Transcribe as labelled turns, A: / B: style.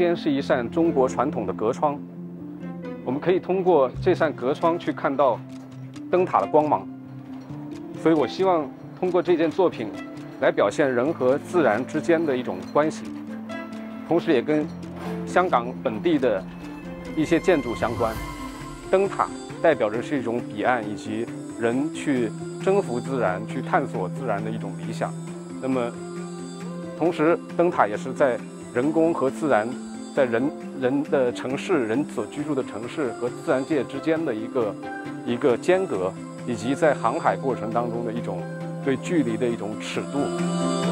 A: 边是一扇中国传统的隔窗，我们可以通过这扇隔窗去看到灯塔的光芒。所以我希望通过这件作品来表现人和自然之间的一种关系，同时也跟香港本地的一些建筑相关。灯塔代表着是一种彼岸以及人去征服自然、去探索自然的一种理想。那么，同时灯塔也是在人工和自然，在人人的城市、人所居住的城市和自然界之间的一个一个间隔，以及在航海过程当中的一种对距离的一种尺度。